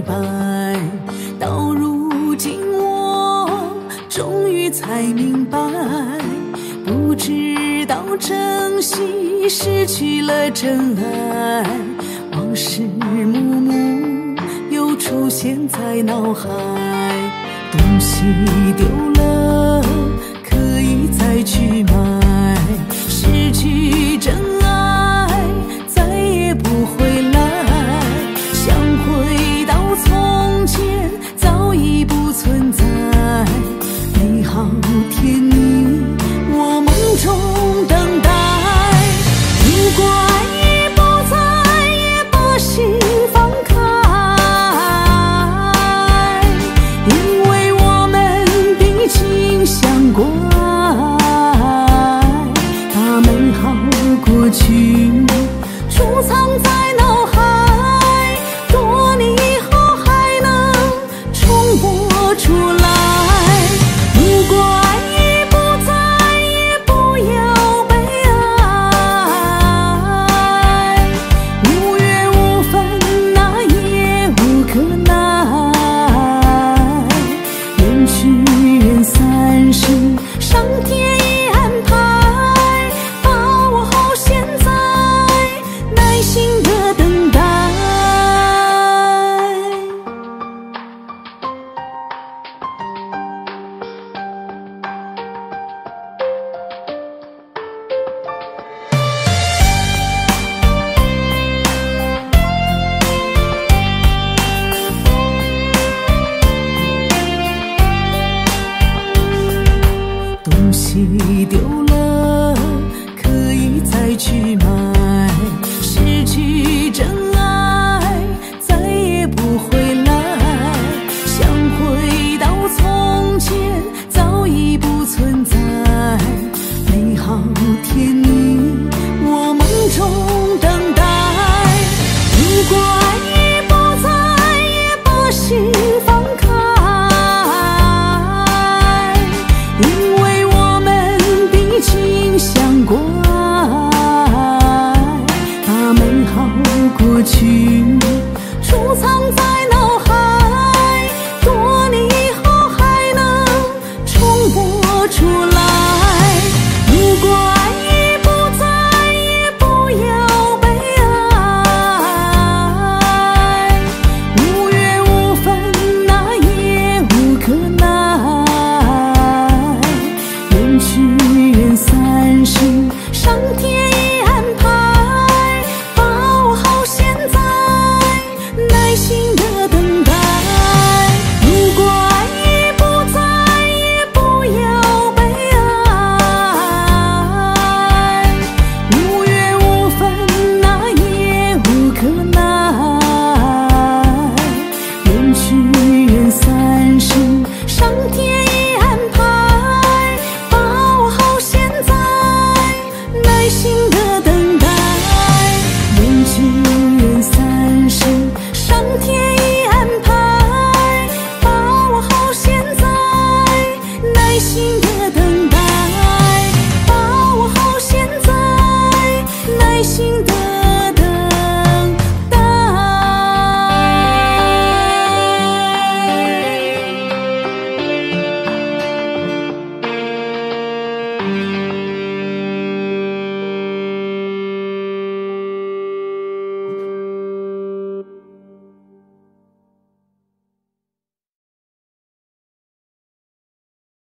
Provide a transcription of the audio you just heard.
白，到如今我终于才明白，不知道珍惜失去了真爱，往事一幕幕又出现在脑海，东西丢了可以再去买。关，把美好过去。丢了可以再去买。失去真爱再也不回来想回到从前早已不存在。美好甜蜜